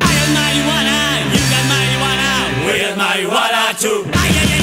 I got marijuana, you got marijuana, we got marijuana too.